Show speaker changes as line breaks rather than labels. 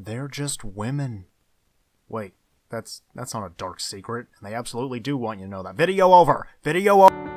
They're just women. Wait, that's that's not a dark secret, and they absolutely do want you to know that. Video over. Video over.